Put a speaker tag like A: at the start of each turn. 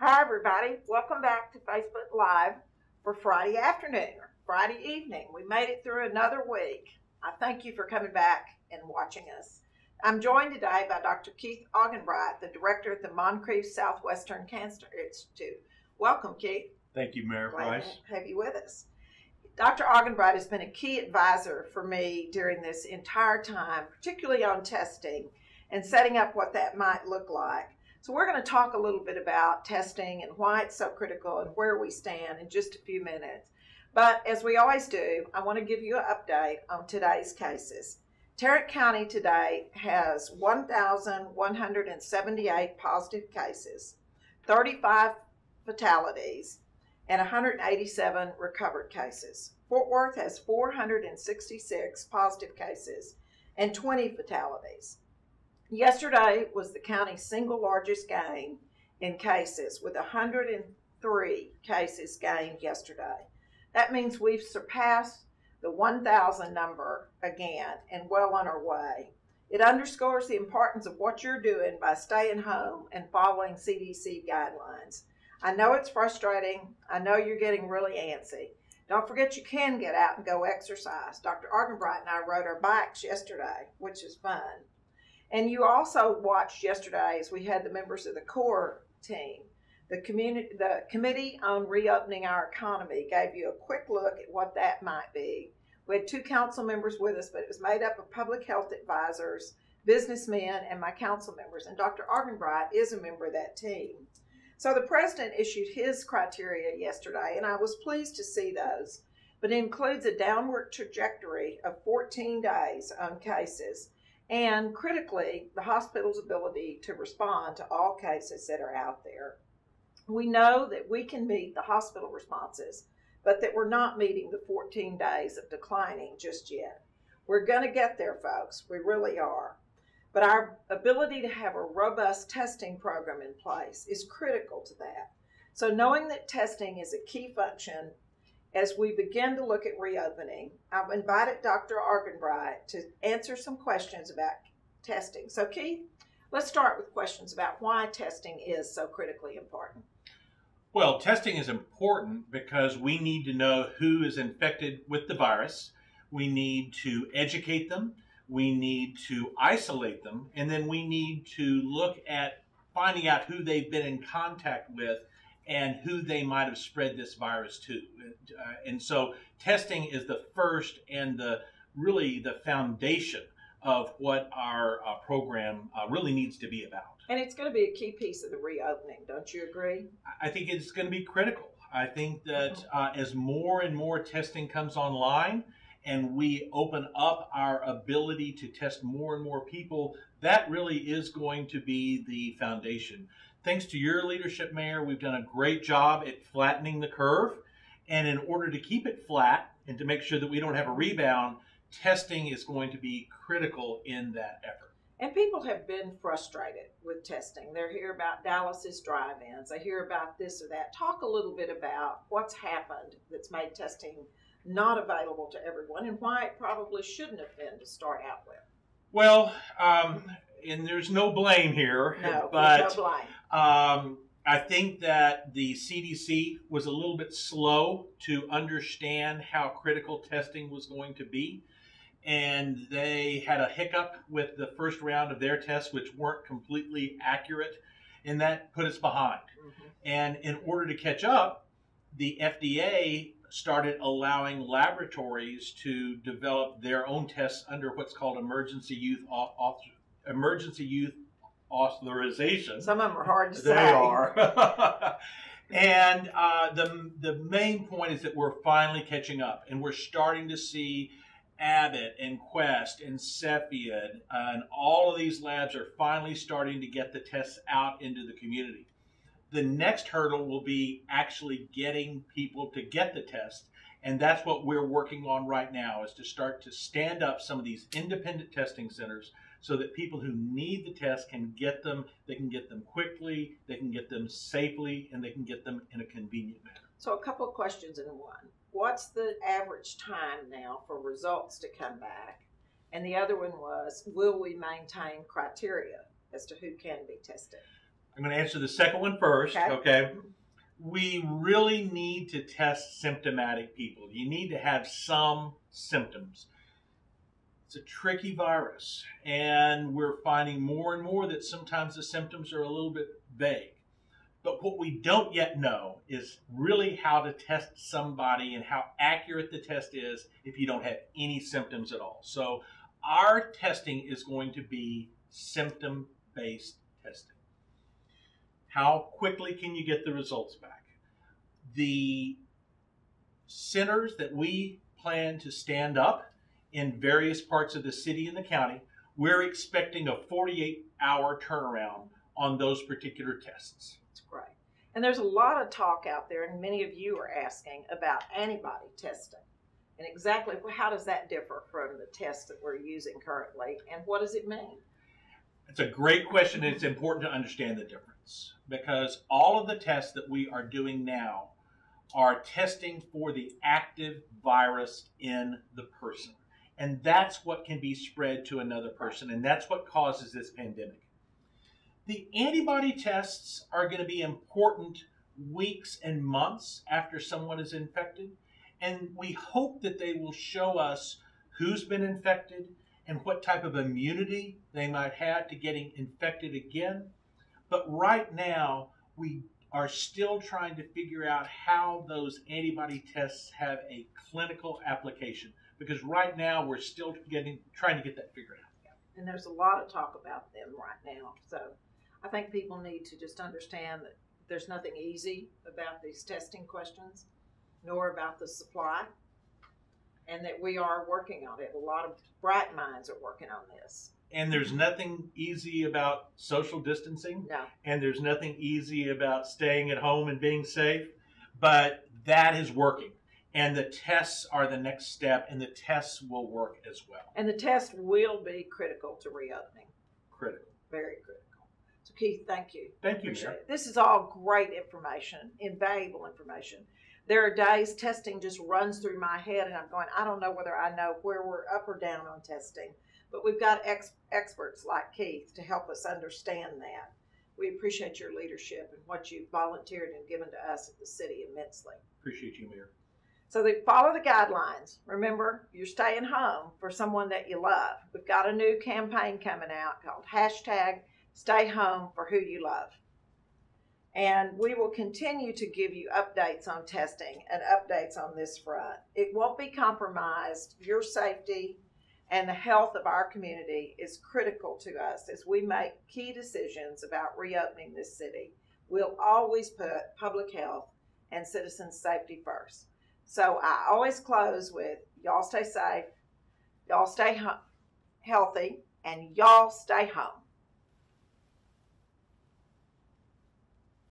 A: Hi, everybody. Welcome back to Facebook Live for Friday afternoon, or Friday evening. We made it through another week. I thank you for coming back and watching us. I'm joined today by Dr. Keith Argenbright, the director at the Moncrief Southwestern Cancer Institute. Welcome, Keith.
B: Thank you, Mayor
A: Glad
B: Price.
A: to have you with us. Dr. Argenbright has been a key advisor for me during this entire time, particularly on testing and setting up what that might look like. So, we're going to talk a little bit about testing and why it's so critical and where we stand in just a few minutes. But as we always do, I want to give you an update on today's cases. Tarrant County today has 1,178 positive cases, 35 fatalities, and 187 recovered cases. Fort Worth has 466 positive cases and 20 fatalities. Yesterday was the county's single largest gain in cases, with 103 cases gained yesterday. That means we've surpassed the 1,000 number again and well on our way. It underscores the importance of what you're doing by staying home and following CDC guidelines. I know it's frustrating. I know you're getting really antsy. Don't forget you can get out and go exercise. Dr. Argenbright and I rode our bikes yesterday, which is fun. And you also watched yesterday as we had the members of the core team. The community, the committee on reopening our economy gave you a quick look at what that might be. We had two council members with us, but it was made up of public health advisors, businessmen, and my council members. And Dr. Argenbright is a member of that team. So the president issued his criteria yesterday, and I was pleased to see those. But it includes a downward trajectory of 14 days on cases, and critically, the hospital's ability to respond to all cases that are out there. We know that we can meet the hospital responses, but that we're not meeting the 14 days of declining just yet. We're going to get there, folks. We really are. But our ability to have a robust testing program in place is critical to that. So, knowing that testing is a key function as we begin to look at reopening, I've invited Dr. Argenbright to answer some questions about testing. So, Keith, let's start with questions about why testing is so critically important.
B: Well, testing is important because we need to know who is infected with the virus. We need to educate them. We need to isolate them. And then we need to look at finding out who they've been in contact with and who they might have spread this virus to. Uh, and so testing is the first and the really the foundation of what our uh, program uh, really needs to be about.
A: And it's going to be a key piece of the reopening, don't you agree?
B: I think it's going to be critical. I think that uh, as more and more testing comes online and we open up our ability to test more and more people, that really is going to be the foundation. Thanks to your leadership, Mayor, we've done a great job at flattening the curve. And in order to keep it flat and to make sure that we don't have a rebound, testing is going to be critical in that effort.
A: And people have been frustrated with testing. They hear about Dallas's drive-ins. They hear about this or that. Talk a little bit about what's happened that's made testing not available to everyone and why it probably shouldn't have been to start out with.
B: Well, um, and there's no blame here,
A: No,
B: but
A: no blame.
B: um, I think that the CDC was a little bit slow to understand how critical testing was going to be. And they had a hiccup with the first round of their tests, which weren't completely accurate. And that put us behind.
A: Mhm.
B: And in order to catch up, the FDA started allowing laboratories to develop their own tests under what's called emergency auth- emergency use authorization.
A: Some of them are hard to
B: They
A: say.
B: are. and uh, the the main point is that we're finally catching up, and we're starting to see Abbott and Quest and Cepheid and all of these labs are finally starting to get the tests out into the community. The next hurdle will be actually getting people to get the test. And that's what we're working on right now is to start to stand up some of these independent testing centers so that people who need the test can get them, they can get them quickly, they can get them safely, and they can get them in a convenient manner.
A: So a couple of questions in one. What's the average time now for results to come back? And the other one was, will we maintain criteria as to who can be tested?
B: I'm going to answer the second one first.
A: Okay.
B: okay? We really need to test symptomatic people. You need to have some symptoms. It's a tricky virus, and we're finding more and more that sometimes the symptoms are a little bit vague. But what we don't yet know is really how to test somebody and how accurate the test is if you don't have any symptoms at all. So, our testing is going to be symptom based testing. How quickly can you get the results back? The centers that we plan to stand up in various parts of the city and the county, we're expecting a 48 hour turnaround on those particular tests.
A: That's great. And there's a lot of talk out there, and many of you are asking about antibody testing. And exactly how does that differ from the test that we're using currently, and what does it mean?
B: It's a great question, and it's important to understand the difference because all of the tests that we are doing now are testing for the active virus in the person. And that's what can be spread to another person, and that's what causes this pandemic. The antibody tests are going to be important weeks and months after someone is infected, and we hope that they will show us who's been infected and what type of immunity they might have to getting infected again. But right now, we are still trying to figure out how those antibody tests have a clinical application because right now we're still getting trying to get that figured out.
A: And there's a lot of talk about them right now. So I think people need to just understand that there's nothing easy about these testing questions, nor about the supply, and that we are working on it. A lot of bright minds are working on this.
B: And there's nothing easy about social distancing,
A: No,
B: and there's nothing easy about staying at home and being safe, but that is working. And the tests are the next step, and the tests will work as well.
A: and the test will be critical to reopening.
B: Critical.
A: Very critical. So Keith, thank you.
B: Thank you,
A: Appreciate
B: Mayor.
A: it. This is all great information, invaluable information. There are days testing just runs through my head, and I'm going, I don't know whether I know where we're up or down on testing. But we've got ex- experts like Keith to help us understand that. We appreciate your leadership and what you've volunteered and given to us at the city immensely.
B: Appreciate you, Mayor.
A: So they follow the guidelines. Remember, you're staying home for someone that you love. We've got a new campaign coming out called hashtag Stay Home for Who You Love. And we will continue to give you updates on testing and updates on this front. It won't be compromised. Your safety and the health of our community is critical to us as we make key decisions about reopening this city. We'll always put public health and citizen safety first. So I always close with y'all stay safe, y'all stay healthy, and y'all stay home.